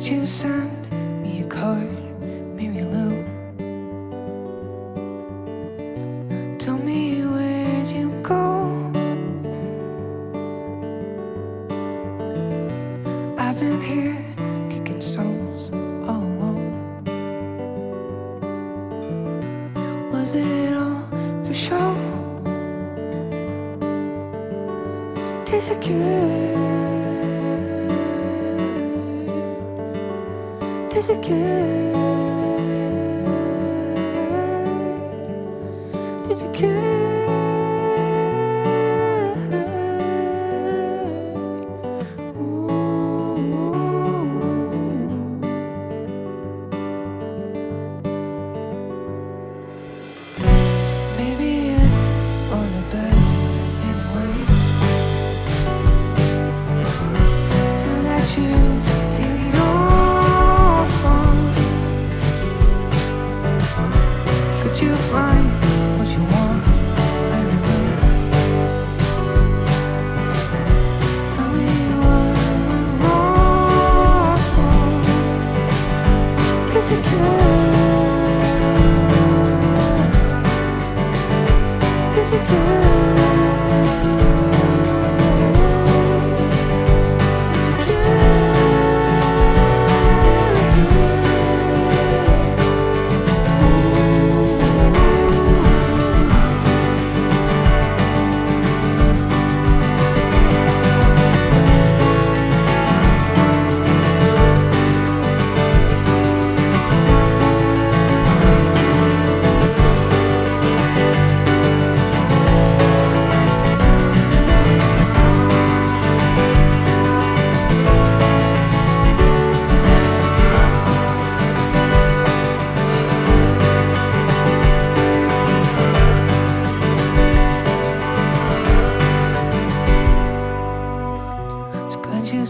Could you send me a card, Mary Lou? Tell me where'd you go? I've been here kicking stones all alone. Was it all for show? Did you Did you care? You find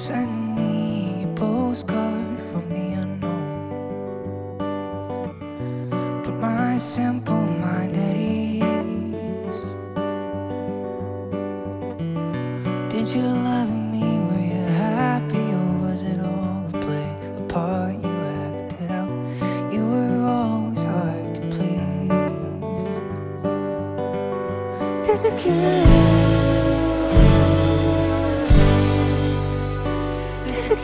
send me a postcard from the unknown? Put my simple mind at ease. Did you love me?